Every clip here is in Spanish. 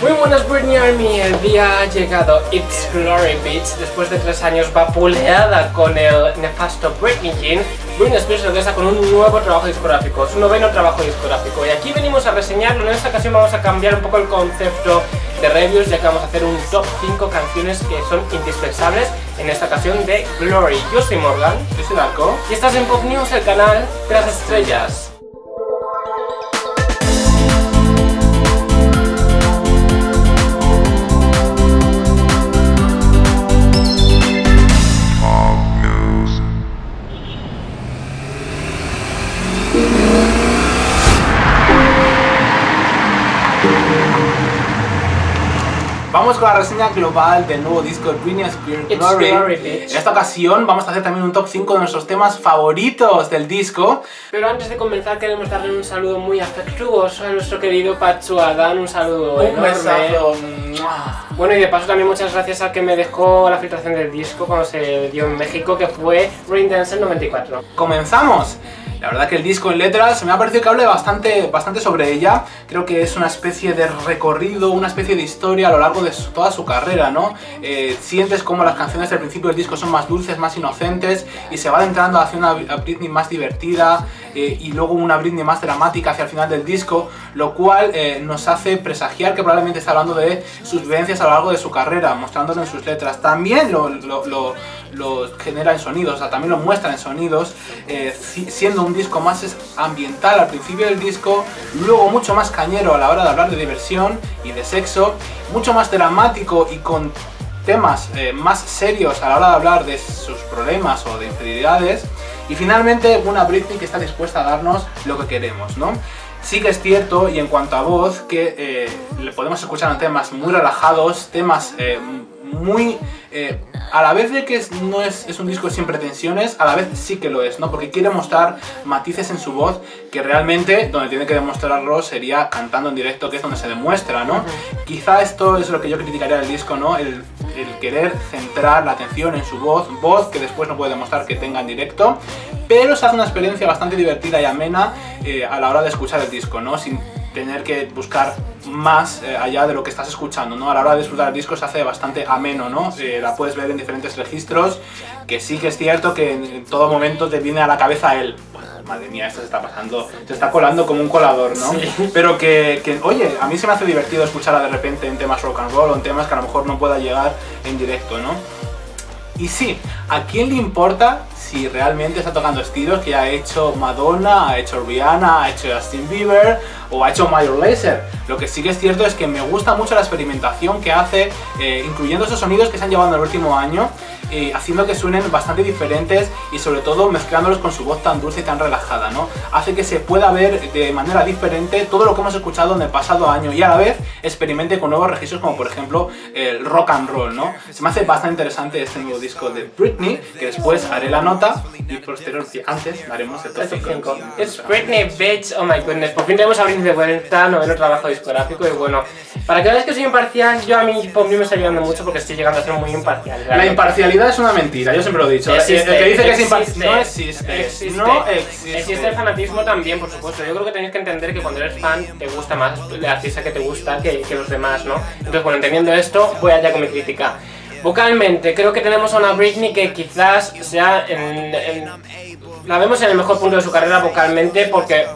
Muy buenas Britney Army, el día ha llegado It's Glory Beach Después de tres años vapuleada con el nefasto Britney Jean Britney Spears regresa con un nuevo trabajo discográfico, su noveno trabajo discográfico. Y aquí venimos a reseñarlo, en esta ocasión vamos a cambiar un poco el concepto de reviews Ya que vamos a hacer un top 5 canciones que son indispensables En esta ocasión de Glory. Yo soy Morgan Yo soy Darko Y estás en Pop News, el canal de las estrellas la reseña global del nuevo disco de Britney Spears Glory. En esta ocasión vamos a hacer también un top 5 de nuestros temas favoritos del disco. Pero antes de comenzar queremos darle un saludo muy afectuoso a nuestro querido Pachu Adán, un saludo enorme. ¡Mua! Bueno y de paso también muchas gracias al que me dejó la filtración del disco cuando se dio en México que fue Rain Dance 94. Comenzamos. La verdad que el disco en letras me ha parecido que hable bastante, bastante sobre ella. Creo que es una especie de recorrido, una especie de historia a lo largo de toda su carrera, ¿no? Eh, sientes como las canciones del principio del disco son más dulces, más inocentes y se va adentrando hacia una Britney más divertida eh, y luego una Britney más dramática hacia el final del disco, lo cual eh, nos hace presagiar que probablemente está hablando de sus vivencias a lo largo de su carrera, mostrándolo en sus letras. También lo, genera en sonidos, o sea, también lo muestra en sonidos, eh, si- siendo un disco más ambiental al principio del disco, luego mucho más cañero a la hora de hablar de diversión y de sexo, mucho más dramático y con temas más serios a la hora de hablar de sus problemas o de infidelidades, y finalmente una Britney que está dispuesta a darnos lo que queremos, ¿no? Sí que es cierto, y en cuanto a voz, que eh, le podemos escuchar temas muy relajados, temas eh, muy... eh, a la vez de que es- no es, es un disco sin pretensiones, a la vez sí que lo es, ¿no? Porque quiere mostrar matices en su voz que realmente donde tiene que demostrarlo sería cantando en directo, que es donde se demuestra, ¿no? Quizá esto es lo que yo criticaría del disco, ¿no? El, el querer centrar la atención en su voz, voz que después no puede demostrar que tenga en directo, pero se hace una experiencia bastante divertida y amena eh, a la hora de escuchar el disco, ¿no? Sin tener que buscar más eh, allá de lo que estás escuchando, ¿no? A la hora de disfrutar el disco se hace bastante ameno, ¿no? Eh, la puedes ver en diferentes registros, que sí que es cierto que en, todo momento te viene a la cabeza el... "Buah, Madre mía, esto se está pasando, se está colando como un colador, ¿no? Sí. Pero que, que, oye, a mí se me hace divertido escucharla de repente en temas rock and roll o en temas que a lo mejor no pueda llegar en directo, ¿no? Y sí, ¿a quién le importa si realmente está tocando estilos que ha hecho Madonna, ha hecho Rihanna, ha hecho Justin Bieber o ha hecho Major Lazer? Lo que sí que es cierto es que me gusta mucho la experimentación que hace, eh, incluyendo esos sonidos que se han llevado en el último año, eh, haciendo que suenen bastante diferentes y sobre todo mezclándolos con su voz tan dulce y tan relajada, ¿no? Hace que se pueda ver de manera diferente todo lo que hemos escuchado en el pasado año y a la vez experimente con nuevos registros como por ejemplo el rock and roll, ¿no? Se me hace bastante interesante este nuevo disco de Britney, que después haré la nota y posterior, antes daremos el top Top 5. 5. It's Britney Bitch, oh my goodness. Por fin tenemos a Britney de vuelta, noveno trabajo discográfico y bueno, para que veáis que soy imparcial, yo a mí Pop me está ayudando mucho porque estoy llegando a ser muy imparcial. La realmente. imparcialidad es una mentira, yo siempre lo he dicho. Existe, el que dice que es imparcial no existe, existe. no existe. Existe el fanatismo también, por supuesto. Yo creo que tenéis que entender que cuando eres fan te gusta más el artista que te gusta que, que los demás, ¿no? Entonces, bueno, entendiendo esto, voy allá con mi crítica. Vocalmente, creo que tenemos a una Britney que quizás sea en, en- la vemos en el mejor punto de su carrera vocalmente porque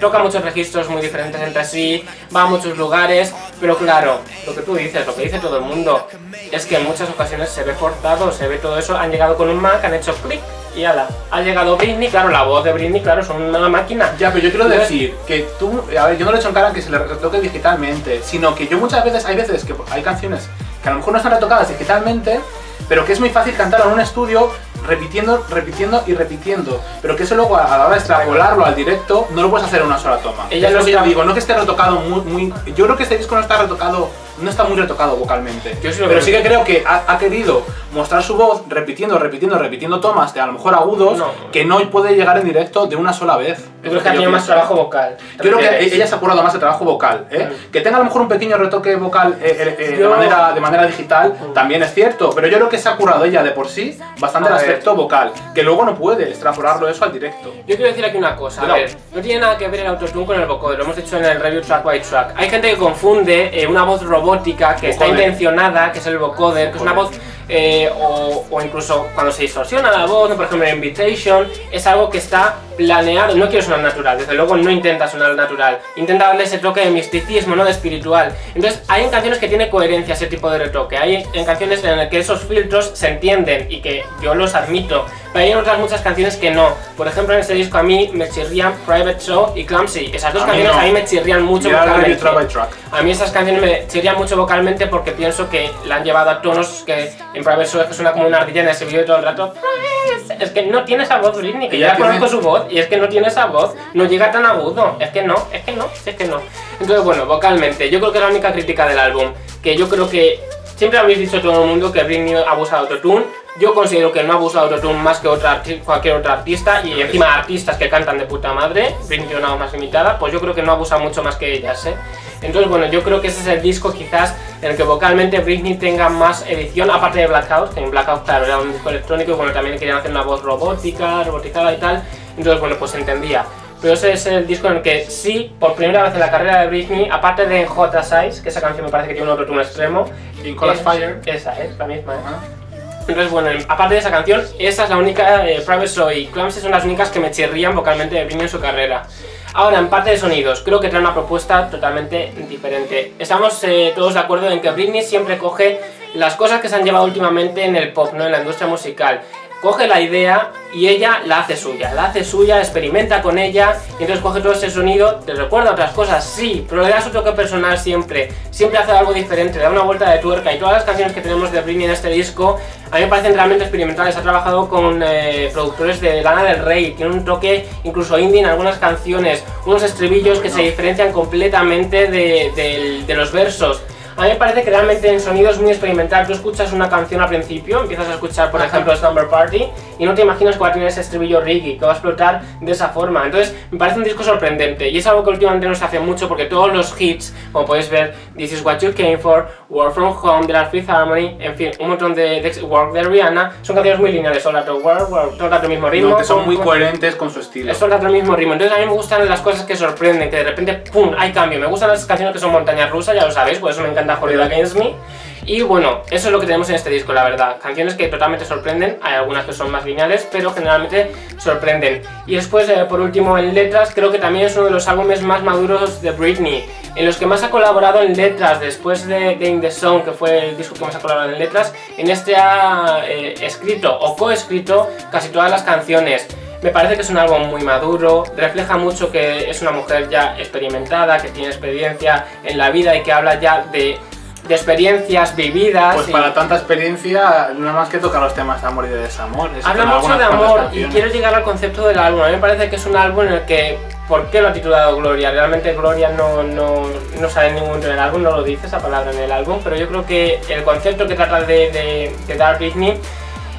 toca muchos registros muy diferentes entre sí, va a muchos lugares, pero claro, lo que tú dices, lo que dice todo el mundo, es que en muchas ocasiones se ve forzado, se ve todo eso, han llegado con un Mac, han hecho clic y ala. Ha llegado Britney, claro, la voz de Britney, claro, es una máquina. Ya, pero yo quiero decir que tú, a ver, yo no le echo en cara que se le retoque digitalmente, sino que yo muchas veces, hay veces que hay canciones que a lo mejor no están retocadas digitalmente, pero que es muy fácil cantarlo en un estudio repitiendo, repitiendo y repitiendo, pero que eso luego a la hora de extrapolarlo al directo no lo puedes hacer en una sola toma. Ella lo que yo digo, no que esté retocado muy, muy... Yo creo que este disco no está retocado, no está muy retocado vocalmente, Yo sí lo pero creo. sí que creo que ha, ha querido mostrar su voz repitiendo, repitiendo, repitiendo tomas de a lo mejor agudos No. que no puede llegar en directo de una sola vez. Yo creo que ha tenido más trabajo vocal. Yo creo que ella se ha currado más el trabajo vocal. ¿eh? Mm. Que tenga a lo mejor un pequeño retoque vocal eh, eh, eh, de, manera, de manera digital Mm. también es cierto, pero yo creo que se ha currado ella de por sí bastante A el ver. aspecto vocal, que luego no puede extrapolarlo eso al directo. Yo quiero decir aquí una cosa, a Cuidado. ver, no tiene nada que ver el autotune con el vocoder, lo hemos dicho en el review track by track. Hay gente que confunde una voz robótica que está intencionada, que es el vocoder, que es una voz, eh, o, o incluso cuando se distorsiona la voz, por ejemplo en Invitation, es algo que está planeado, no quiere sonar natural, desde luego no intenta sonar natural, intenta darle ese toque de misticismo, no de espiritual. Entonces hay en canciones que tiene coherencia ese tipo de retoque, hay en canciones en las que esos filtros se entienden y que yo los admito, pero hay en otras muchas canciones que no. Por ejemplo en este disco a mí me chirrían Private Show y Clumsy, esas dos A canciones no. a mí me chirrían mucho vocalmente. track. A mí esas canciones me chirrían mucho vocalmente porque pienso que la han llevado a tonos que que suena como una ardilla en ese vídeo todo el rato. "Price". Es que no tiene esa voz Britney, que Ella ya tiene- conozco su voz y es que no tiene esa voz, no llega tan agudo. Es que no, es que no, es que no. Entonces, bueno, vocalmente, yo creo que es la única crítica del álbum, que yo creo que siempre habéis dicho todo el mundo que Britney abusa de autotune. Yo considero que no abusa de autotune más que otra, cualquier otra artista y encima artistas que cantan de puta madre, Britney una más limitada, pues yo creo que no abusa mucho más que ellas, ¿eh? Entonces, bueno, yo creo que ese es el disco quizás en el que vocalmente Britney tenga más edición, aparte de Blackout, que en Blackout, claro, era un disco electrónico y bueno, también querían hacer una voz robótica, robotizada y tal, entonces, bueno, pues entendía. Pero ese es el disco en el que sí, por primera vez en la carrera de Britney, aparte de en as Ice, que esa canción me parece que tiene un autotune extremo, Y con las es- Fire. Esa es, la misma, ¿eh? Ah. Entonces, bueno, aparte de esa canción, esa es la única, eh, Private Show y Clumsy son las únicas que me chirrían vocalmente de Britney en su carrera. Ahora, en parte de sonidos, creo que trae una propuesta totalmente diferente. Estamos eh, todos de acuerdo en que Britney siempre coge las cosas que se han llevado últimamente en el pop, ¿no? En la industria musical. Coge la idea y ella la hace suya, la hace suya, experimenta con ella y entonces coge todo ese sonido, te recuerda otras cosas, sí, pero le da su toque personal siempre, siempre hace algo diferente, le da una vuelta de tuerca y todas las canciones que tenemos de Britney en este disco a mí me parecen realmente experimentales, ha trabajado con eh, productores de Lana del Rey, tiene un toque incluso indie en algunas canciones, unos estribillos que se diferencian completamente de los versos. A mí me parece que realmente en sonido es muy experimental. Tú escuchas una canción al principio, empiezas a escuchar, por Ajá. ejemplo, Slumber Party, y no te imaginas que va a tener ese estribillo reggae, que va a explotar de esa forma. Entonces, me parece un disco sorprendente, y es algo que últimamente no se hace mucho, porque todos los hits, como podéis ver, This is What You Came For, Work From Home, The Last Fifth Harmony, en fin, un montón de, de Work de Rihanna, son canciones muy lineales, work, todo el rato el mismo ritmo. No, que son muy coherentes con su estilo. es todo el rato el mismo ritmo. Entonces a mí me gustan las cosas que sorprenden, que de repente, ¡pum!, hay cambio. Me gustan las canciones que son montañas rusas, ya lo sabéis, por eso me encanta Holiday Against Me. Y bueno, eso es lo que tenemos en este disco, la verdad. Canciones que totalmente sorprenden, hay algunas que son más lineales, pero generalmente sorprenden. Y después, eh, por último, en letras, creo que también es uno de los álbumes más maduros de Britney, en los que más ha colaborado en letras, después de, de In The Song, que fue el disco que más ha colaborado en letras, en este ha eh, escrito o coescrito casi todas las canciones. Me parece que es un álbum muy maduro, refleja mucho que es una mujer ya experimentada, que tiene experiencia en la vida y que habla ya de, de experiencias vividas. Pues y- para tanta experiencia, no más que tocar los temas de amor y de desamor. Habla mucho de amor y quiero llegar al concepto del álbum. A mí me parece que es un álbum en el que. ¿Por qué lo ha titulado Gloria? Realmente Gloria no, no, no sale en ningún en el álbum, no lo dice esa palabra en el álbum, pero yo creo que el concepto que trata de, de, de dar Britney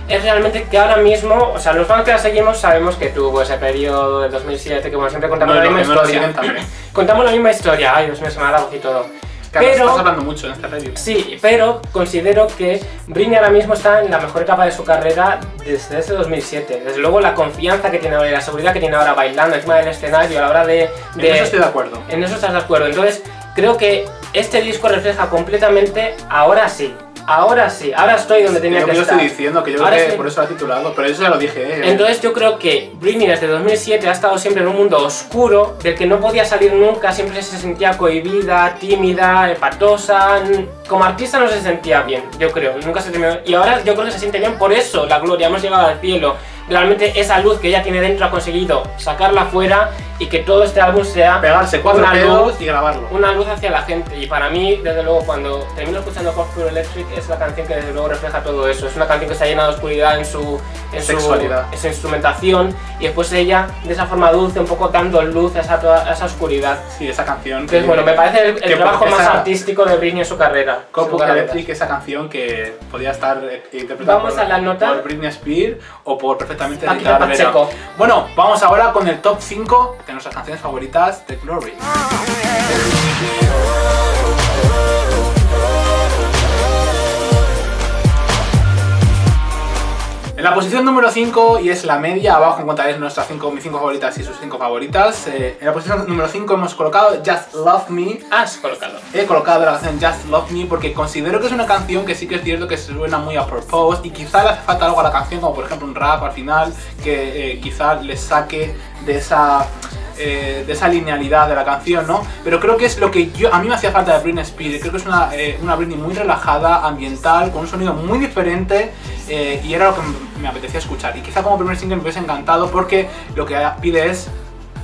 es realmente que ahora mismo, o sea, los fans que la seguimos sabemos que tuvo ese periodo del 2007, que bueno, siempre contamos No, la misma historia. Contamos la misma historia, ay Dios mío, se me ha dado y todo. Pero- estás hablando mucho en este review. Sí, pero considero que Britney ahora mismo está en la mejor etapa de su carrera desde ese 2007. Desde luego la confianza que tiene ahora y la seguridad que tiene ahora bailando encima del escenario a la hora de... En de- eso estoy de acuerdo. en eso estás de acuerdo. Entonces, creo que este disco refleja completamente, ahora sí, ahora sí, ahora estoy donde tenía que que yo estar. estoy diciendo, que yo Ahora creo que por eso lo ha titulado, pero eso ya lo dije. ¿eh? Entonces yo creo que Britney desde 2007 ha estado siempre en un mundo oscuro del que no podía salir nunca, siempre se sentía cohibida, tímida, hepatosa, n- como artista no se sentía bien, yo creo, nunca se terminó. Y ahora yo creo que se siente bien por eso, la gloria, hemos llegado al cielo. Realmente esa luz que ella tiene dentro ha conseguido sacarla fuera y que todo este álbum sea Pegarse cuatro una luz y grabarlo. una luz hacia la gente. Y para mí desde luego cuando termino escuchando Hot Electric es la canción que desde luego refleja todo eso. Es una canción que está llena de oscuridad en su en su, en su instrumentación y después ella de esa forma dulce un poco dando luz a esa, toda- a esa oscuridad Sí, esa canción. entonces que- bueno me parece el, trabajo esa- más artístico de Britney en su carrera dudas. Electric, esa canción que podía estar eh, interpretada Vamos por, a la nota. por Britney Spears o por, perfectamente. Pacheco. Bueno, vamos ahora con el top 5 de nuestras canciones favoritas de Glory. En la posición número 5, y es la media, abajo encontraréis nuestras 5 mis 5 favoritas y sus 5 favoritas. eh, en la posición número 5 hemos colocado Just Love Me. Has colocado. He colocado la canción Just Love Me porque considero que es una canción que sí que es cierto que suena muy a propósito y quizá le hace falta algo a la canción, como por ejemplo un rap al final, que eh, quizá le saque de esa, eh, de esa linealidad de la canción, ¿no? Pero creo que es lo que yo, a mí me hacía falta de Britney Spears. Creo que es una, eh, una Britney muy relajada, ambiental, con un sonido muy diferente eh, y era lo que me apetecía escuchar. Y quizá como primer single me hubiese encantado porque lo que pide es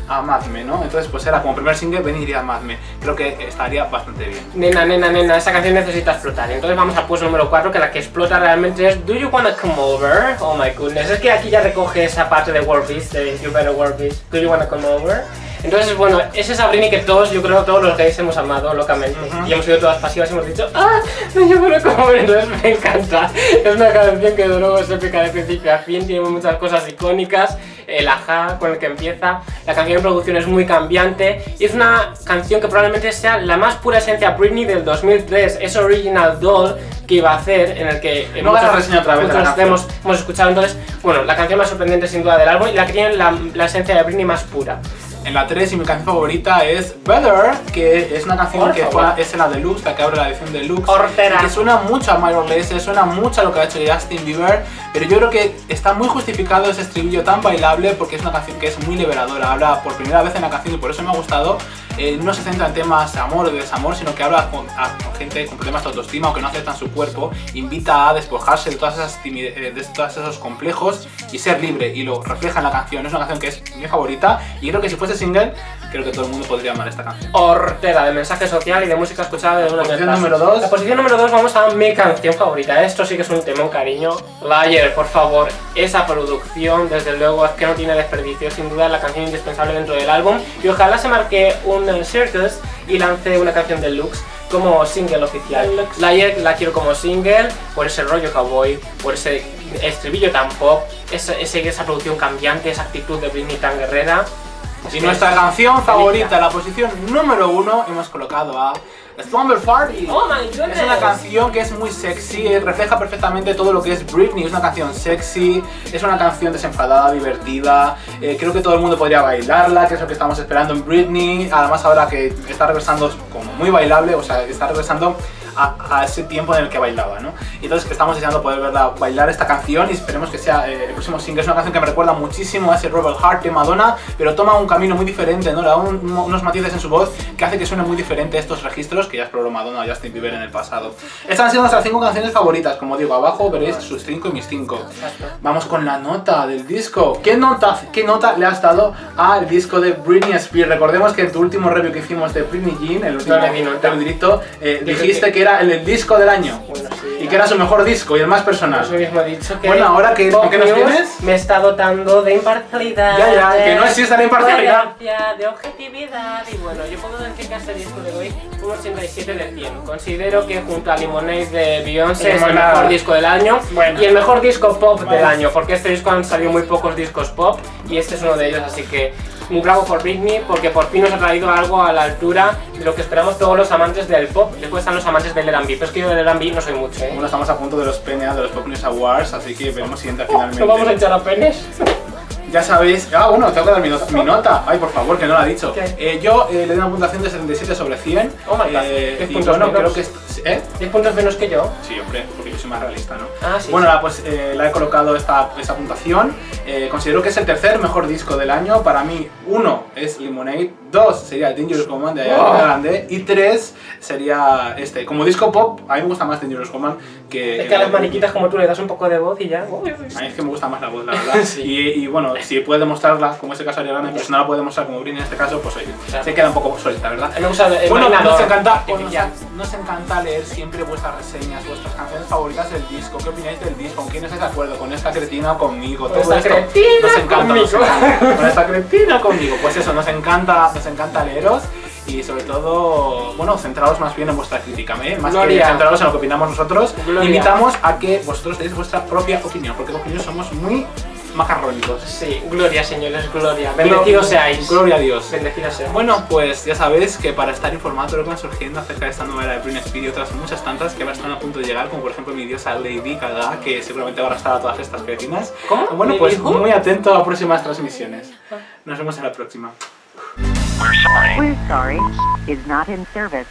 amadme, ¿no? Entonces pues era como primer single veniría amadme. Creo que estaría bastante bien. Nena, nena, nena, esa canción necesita explotar. Entonces vamos al puesto número 4, que la que explota realmente es Do You Wanna Come Over? Oh my goodness. Es que aquí ya recoge esa parte de World Peace, de You Better World Peace. Do You Wanna Come Over? Entonces, bueno, es esa Britney que todos, yo creo, todos los gays hemos amado locamente. Ujú. Y hemos sido todas pasivas y hemos dicho, ¡Ah! Wanna Come Over? Entonces me encanta. Es una canción que de nuevo es épica de principio a fin, tiene muchas cosas icónicas. El ajá con el que empieza. La canción en producción es muy cambiante y es una canción que probablemente sea la más pura esencia Britney del 2003. Es Original Doll que iba a hacer en el que en No muchos- la reseña otra vez de la hemos, hemos escuchado entonces, bueno, la canción más sorprendente sin duda del álbum y la que tiene la, la esencia de Britney más pura. En la 3 y mi canción favorita es Better, que es una canción Por que fue, es en la deluxe, la que abre la edición deluxe. Hortera. Que suena mucho a Myron Lace, suena mucho a lo que ha hecho Justin Bieber, pero yo creo que está muy justificado ese estribillo tan bailable porque es una canción que es muy liberadora. Habla por primera vez en la canción y por eso me ha gustado. Eh, no se centra en temas de amor o de desamor, sino que habla con, a- gente con problemas de autoestima o que no aceptan su cuerpo. Invita a despojarse de, todas esas eh, de todos esos complejos y ser libre. Y lo refleja en la canción. Es una canción que es mi favorita y creo que si fuese single, creo que todo el mundo podría amar esta canción. Hortera, de mensaje social y de música escuchada de una Posición número dos. La posición número 2 vamos a mi canción favorita. Esto sí que es un tema, un cariño. Liar, por favor, esa producción, desde luego, es que no tiene desperdicio. Sin duda, la canción indispensable dentro del álbum. Y ojalá se marque un eh, circus y lance una canción deluxe como single oficial. Liar la quiero como single por ese rollo cowboy, por ese estribillo tan pop, esa, ese- esa producción cambiante, esa actitud de Britney tan guerrera. Y nuestra es- canción favorita, la posición número uno, hemos colocado a Slumber Party. Oh my goodness. Es una canción que es muy sexy, refleja perfectamente todo lo que es Britney. Es una canción sexy, es una canción desenfadada, divertida. eh, creo que todo el mundo podría bailarla, que es lo que estamos esperando en Britney. Además, ahora que está regresando como muy bailable, o sea, está regresando a, a ese tiempo en el que bailaba, ¿no? Y entonces estamos deseando poder verla bailar esta canción y esperemos que sea eh, el próximo single. Es una canción que me recuerda muchísimo a ese Rebel Heart de Madonna, pero toma un camino muy diferente, ¿no? Le da un- unos matices en su voz que hace que suene muy diferente estos registros que ya exploró Madonna o Justin Bieber en el pasado. Estas han sido nuestras cinco canciones favoritas, como digo, abajo veréis sus cinco y mis cinco. Exacto. Vamos con la nota del disco. ¿Qué nota, ¿Qué nota le has dado al disco de Britney Spears? Recordemos que en tu último review que hicimos de Britney Jean, el último nota. review directo, eh, dijiste que era el, disco del año Bueno, sí, y que era su mejor disco y el más personal. Eso mismo he dicho que. Bueno, ahora que- Pop ¿con qué nos News vienes? Me está dotando de imparcialidad. Ya, ya, de que no existe la imparcialidad. De objetividad. Y bueno, yo puedo decir que este disco le doy un 87 de 100. Considero que junto a Lemonade de Beyoncé es el mejor disco del año. Bueno. Y el mejor disco pop del año. Porque este disco han salido muy pocos discos pop. Y este es uno de ellos. Así que. Muy bravo por Britney porque por fin nos ha traído algo a la altura de lo que esperamos todos los amantes del pop. Después están los amantes del R&B, pero es que yo del R&B no soy mucho, ¿eh? Bueno, estamos a punto de los PNA, de los Pop News Awards, así que veremos si entra finalmente. ¿No vamos a echar a penes? Ya sabéis. Ah, bueno, tengo que dar mi, nota- mi nota. Ay, por favor, que no la he dicho. Eh, yo eh, le doy una puntuación de 77 sobre 100. Oh my God. Eh, y bueno, creo que. ¿Eh? 10 puntos menos que yo. Sí, hombre, porque yo soy más realista, ¿no? Ah, sí. Bueno, la, pues eh, la he colocado esta, esta puntuación. Eh, considero que es el tercer mejor disco del año. Para mí, uno es Lemonade, dos sería Dangerous Woman de. Ariana Grande y tres sería este. Como disco pop, a mí me gusta más Dangerous Woman que. Es que a las mariquitas como tú le das un poco de voz y ya. A mí es que me gusta más la voz, la verdad. Sí. y, y bueno, si puede demostrarla, como es el caso de Ariana, pero si no la puede demostrar como Britney en este caso, pues oye, Claro. se queda un poco solita, ¿verdad? A mí me gusta el Bueno, bailador nos encanta, pues, nos, nos encanta leer siempre vuestras reseñas, vuestras canciones favoritas del disco. ¿Qué opináis del disco? ¿Con quién estáis de acuerdo? ¿Con esta cretina o conmigo? Todo esta esto cretina nos encanta. Nos conmigo. encanta. Con esta cretina conmigo. Pues eso, nos encanta, nos encanta leeros y sobre todo, bueno, centraros más bien en vuestra crítica, ¿eh? Más Gloria. que centraros en lo que opinamos nosotros. Gloria. Invitamos a que vosotros deis vuestra propia opinión, porque opiniones somos muy macarrónicos. Sí, gloria señores, gloria. Bendecidos seáis. Gloria a Dios. Bendecidos seáis. Bueno, pues ya sabéis que para estar informado de lo que va surgiendo acerca de esta novela de Britney Spears y otras muchas tantas que van a estar a punto de llegar, como por ejemplo mi diosa Lady Gaga, que seguramente va a arrastrar a todas estas vecinas. ¿Cómo? Bueno, ¿Me pues dijo? muy atento a próximas transmisiones. Nos vemos en la próxima. We're sorry is not in service.